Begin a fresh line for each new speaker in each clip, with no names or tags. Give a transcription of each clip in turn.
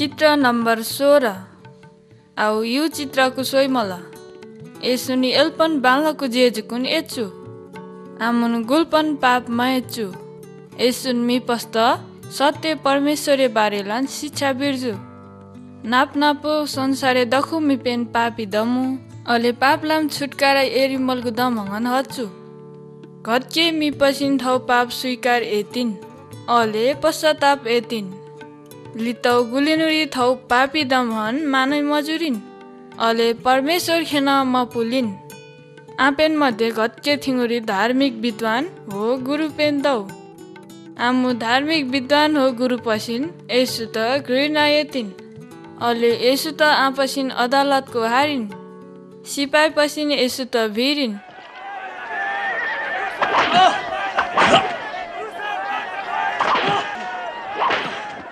चित्र नम्बर सोह्र। au yu चित्रको सोइमल। यसुनि एल्पन बालको जेजुकुन एचु आमुन गुल्पन पाप माएचु यसुन मी पस्त सत्य परमेश्वरे बारेलान शिक्षा बिर्जु। नाप नापो संसारे दखु मी पेन पापी दमु। अले पापलाम छुटकारा एरी मलगु दमंगन हच्चु घटके मी पसिन थौ पाप स्वीकार एतिन। अले पश्चाताप एतिन। लितौ गुलिनुरी थौ पापी दमहन मानै मजुरिन। अले परमेश्वर खेन म पुलिन। आपेन मध्ये घटके थिङुरी धार्मिक विद्वान हो गुरु पेन दौ। आमु धार्मिक विद्वान हो गुरु पसिन यसु त एतिन अले यसु त आपसिन अदालतको हारिन। सिपाही पसिन यसु त भिरिन।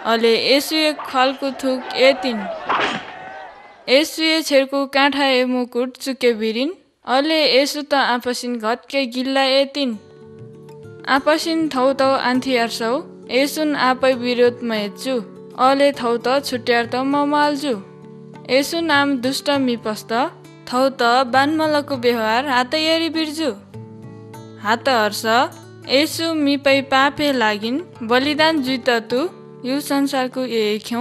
अले यसुए खलको थुक एतिन। यसुए छेरको काँठा ए मुकुट चुके भिरिन अले यसु त आपसिन घटके गिल्ला एतिन। आपसिन थौ तौ आन्थी आर्सौ यसुन आफै विरोधमा हेच्छु अले थौ त छुट्यार त म माल्जु यसु नाम दुष्ट मिपस्त थौ त बानमलको व्यवहार हात बिर्जु हात हर्ष यसु मिपै पापे लागिन बलिदान जुइत तु। यो संसारको ए ख्यौ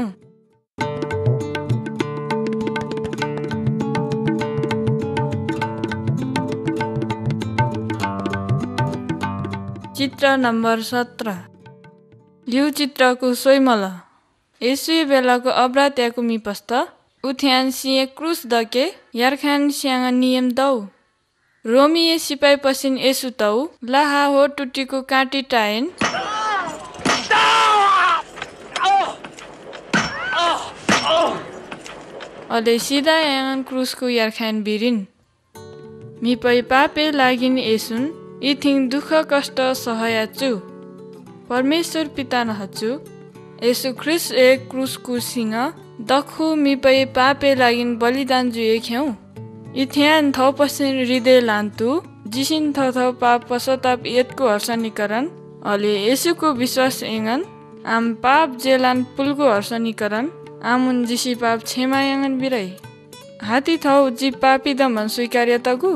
चित्र नम्बर सत्र यो चित्रको सोइमल यसुए बेलाको अब्रात्याको मिपस्त उथ्यान सिए क्रुस दके यारखान स्याङ नियम दौ रोमिए सिपाई पसिन यसु तौ लाहा हो टुटीको काँटी टाएन अले सिधा याङन क्रुसको यारखान बिरिन। मिपै पापे लागिन यसुन इथिङ दुःख कष्ट सहयाचु। परमेश्वर पिता नहचु। यसु ख्रिस ए सिंह दखु मिपै पापे लागिन बलिदान जुए ख्यौ इथ्यान थौ पसिन हृदय लान्तु जिसिन थौ थौ पाप पश्चाताप यतको हर्षनीकरण। अले यसुको विश्वास एङन आम पाप जेलान पुलको हर्षनीकरण। आमुन जिसी पाप छेमायाङन बिराई हाती थौ जी पापी दमन स्वीकार्य तगु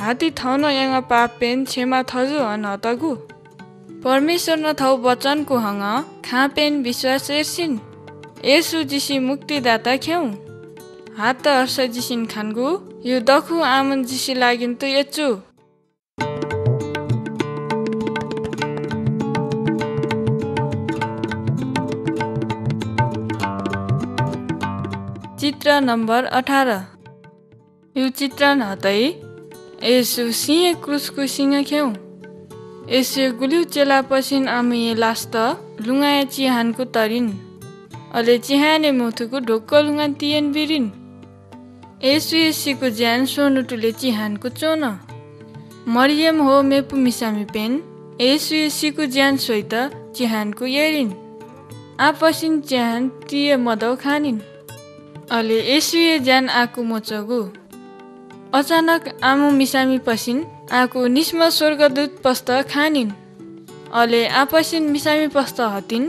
हाती थौ न याङ पाप पेन छेमा थजु अन तगु परमेश्वर न थौ वचनको हङ खा पेन विश्वास एर्सिन यसु जिसी मुक्तिदाता ख्यौ हात हर्ष जिसिन खानगु यो दखु आमन जिसी लागिन तु यच्चु चित्र नम्बर अठार। यो चित्र नतै यसु सिंह क्रुसको सिंह ख्यौ यसु गुलिउ चेला पसिन आमिए लास्त लुगाए चिहानको तरिन। अले चिहाने मुथुको ढोक्क लुगा तियन बिरिन। यसु एसीको ज्यान सोनुटुले चिहानको चोन। मरियम हो मेपु मिसामी पेन यसु एसीको ज्यान सोइत चिहानको येरिन। आपसिन चिहान तिए मदौ खानिन्। अले यसुए ज्यान आकु मोचगु। अचानक आमु मिसामी पसिन आकु निस्म स्वर्गदूत पस्त खानिन्। अले आपसिन मिसामी पस्त हतिन।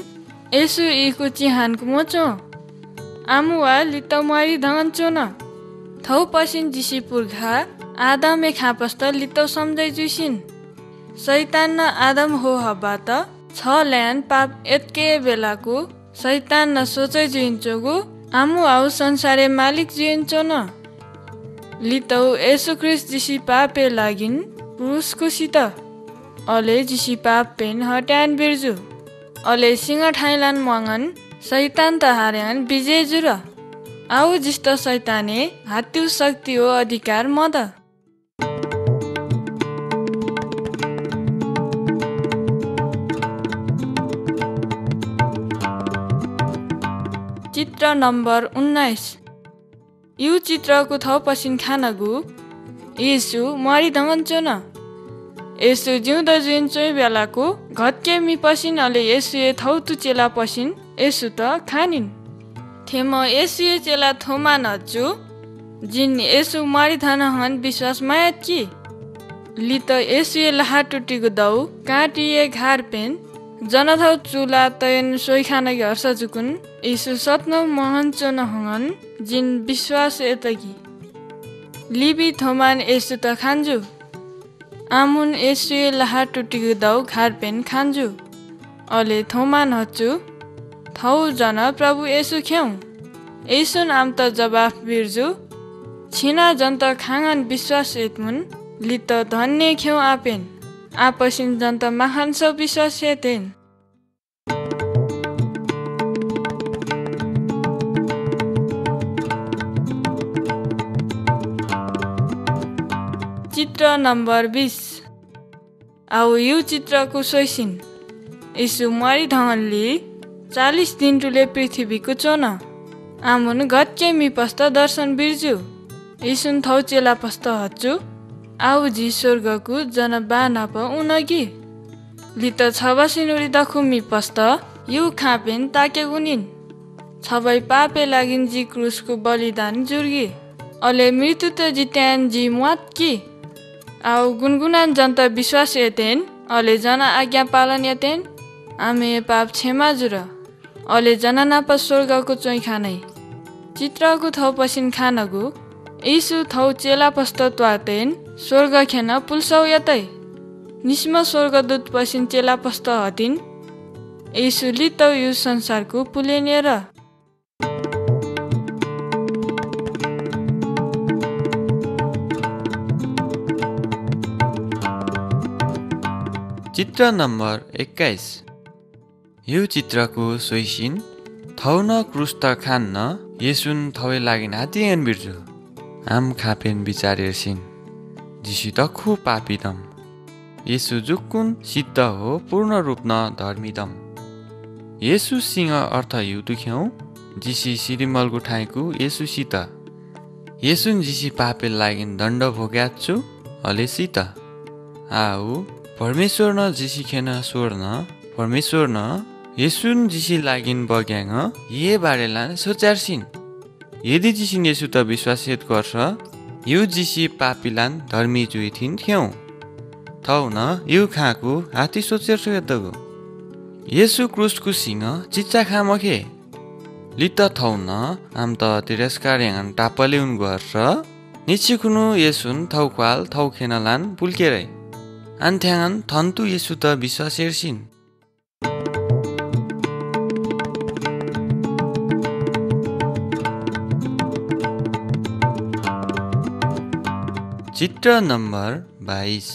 यसु इकु चिहानको मोचो। आमु वा लितमारी धगन्चो न थौ पसिन जिसी पुर्खा आदमे खापस्त लितौ सम्झै जुसिन सैतान न आदम हो हब्बा त छ ल्यान पाप एत्के बेलाको सैतान न सोचै जुइन्चोगु। आमु आउ संसारे मालिक जियन्चो न लितौ यसु ख्रिस जिसी पापे लागिन सित अले जिसी पाप पेन हट्यान बिर्जु अले सिंह ठाइलान मगन सैतान त हार्यान विजय जुर आउ जिस्त सैताने हात्यु शक्ति हो अधिकार मद चित्र नम्बर उन्नाइस। यो चित्रको थौ पसिन खानगु यसु मरि धगन्चो न यसु जिउँदो जुइन्चो बेलाको घटके मि पसिन अले यसुए थौ तु चेला पसिन यसु त खानिन्। थेम यसुए चेला थोमा नजु जिन यसु मरि हन विश्वास माया कि? लि त यसुए लाहा टुटीको दौ काटिए घार पेन जनथौ चुला तयन सोइखानगी हर्ष जुकुन। यीशु सत्नो महन चोन हङन जिन विश्वास एतगी। लिबी थोमान यसु त खान्जु। आमुन यसुए लाहा टुटीको दाउ घारपेन खान्जु। अले थोमान हच्चु थौ जन प्रभु यसु ख्याउ यसुन आम त जवाफ बिर्जु छिना जन्त खाङन विश्वास एतमुन लित धन्य खेउ आपेन। आपसिन जन्त महान विश्वास एतेन चित्र नम्बर बिस आउ यो चित्रको सोइसिन यसु मरि ढङ्गली चालिस दिन टुले पृथ्वीको चोन आमुन घट्के मिपस्त दर्शन बिर्जु यसुन थौ चेला पस्त आउ जी स्वर्गको जन बानाप उनगी। लित छबसिन उडी दखु मिपस्त यु खापेन ताके गुनिन्। छबै पापे लागिन जी क्रुसको बलिदान जुर्गी। अले मृत्यु त जित्यान जी मुवात कि। आउ गुनगुनान जनता विश्वास यतेन अले जना आज्ञा पालन यतेन आमे पाप क्षमा जुर। अले जना नापा स्वर्गको चोइ खानै। चित्रको थौ पसिन खानगु। यीशु थौ चेला पस्त त्वातेन। स्वर्ग खेन पुल्सौ यतै। निस्म स्वर्गदूत पसिन चेला पस्त हतिन यीशु लितौ यु संसारको पुलेनेर
चित्र नम्बर एक्काइस। यो चित्रको सोइसिन थौन क्रुस्त खान्न यसुन थवे लागि हातिएन बिर्जु। आम खापेन विचारेसिन जिसु तखु पापिदम। यसु जुक्कुन सिद्ध हो पूर्ण रूपमा धर्मिदम। यसु सिंह अर्थ यु दुख्यौ जिसी सिरिमलको ठाइकु यसुसित यसुन जिसी पापे लागि दण्ड भोग्याच्छु हलेसित आऊ परमेश्वर न जिसिखेन स्वर्ण परमेश्वर न यसुन जिसी लागिन बग्याङ ये बारेला सोचार्सिन यदि जिसिन यसु त विश्वासित गर्छ युजिसी पापिलान धर्मी जुइ थिन थियौँ थौ न यु खाँकु हात्ती सोचेर सुगतको यसु क्रुसको सिंह चिच्चा खामखे लित थौ न आम त तिरस्कार यहाँ टापले उन गर्छ निचिकुनु यसुन थौक्वाल थौ खेनलान पुल्केरै आन्थ्याङ थन्तु यसु त विश्वासेर्सिन् चित्र नम्बर बाइस।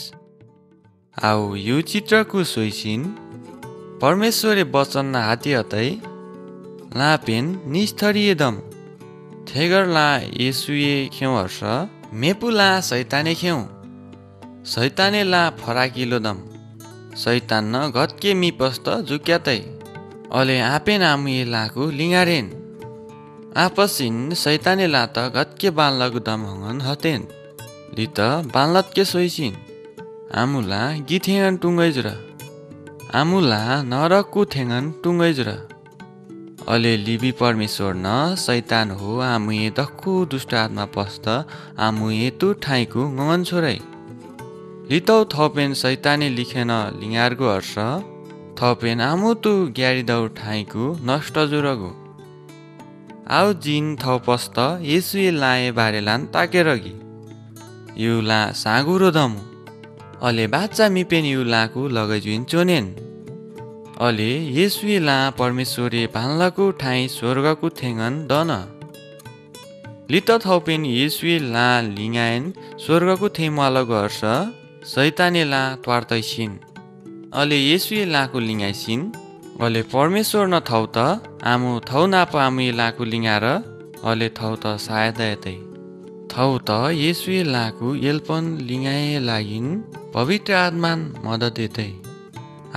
आउ यो चित्रको सोइसिन परमेश्वरे वचन हाती हतै। लापेन निस्थरीय दम। थेगर ला येसुए खेउ हर्ष मेपु ला सैताने खेउ। सैताने ला फराकिलो दम। सैतान न घत्के मिपस्त जुक्यातै। अले आपेन आमुए लाको लिङ्गारेन आपसिन सैताने ला त घत्के बान्लको दम हङन हतेन। लि त बान्लत्के सोइसिन आमुला गिथेङन टुङ्गैजुर आमुला नरकु थेङन टुङ्गैजुर अले लिबी परमेश्वर न सैतान हो आमुए दक्खु दुष्ट आत्मा पस्त आमुए तु ठाइकु गङ्गन छोरै लितौ थपेन सैताने लिखेन लिङ्गारको हर्ष थपेन आमुतु ग्यारिदौ ठाइकु नष्ट जुरगु आउ जिन थपस्त यसुए लाए बारेलान ताकेर गि यु ला साँगुरो दमु अले बाच्चा मिपेन यु लाकु लगैजुइन चोनेन। अले यसुए ला परमेश्वरे भान्लाको ठाई स्वर्गको थेङन दन। लित थौपेन यसुए ला लिङ्गायन स्वर्गको थेमालको हर्ष सैताने ला त्वार्तैसिन अले येसुए लाको लिङ्गाइसिन अले परमेश्वर न त आमु थौ नाप आमु लाको लिङ्गार अले थौ त सायद यतै थौ त येसुए लाको एल्पन लिङ्गाए लागिन पवित्र आत्मान मद्दत यतै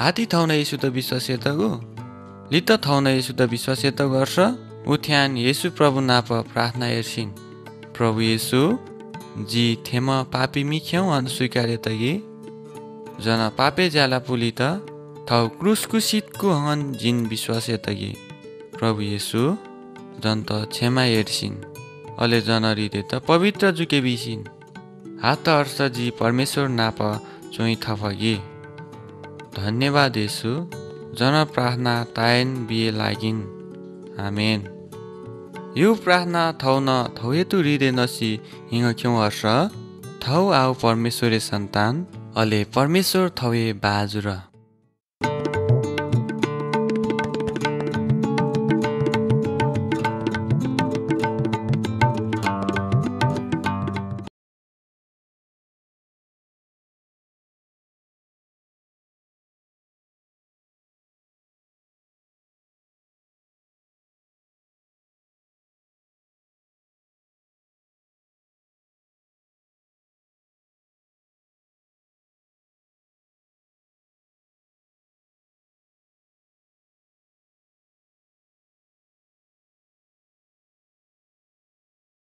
हाती थौ न यसु त विश्वास गो लित थौ न यसु त विश्वास गर्छ। उथ्यान येसु प्रभु नाप प्रार्थना हेर्सिन प्रभु येसु जी थेम पापी मिख्यौ स्वीकार्य तगे जन पापे ज्याला पुली त थौ क्रुसको सितको हन जिन विश्वास तगे प्रभु येसु जन त क्षमा हेर्सिन् अले जन हृदय त पवित्र जुके बिसिन्। हात अर्थ जी परमेश्वर नाप चोइ थफगे धन्यवाद यसु जन प्रार्थना तायन बिए लागिन्। आमेन। यो प्रार्थना थौ न थौ हेतु हृदय नसी हिँग क्यौँ हर्ष थौ आऊ परमेश्वरे सन्तान अले परमेश्वर थौए बाजुर।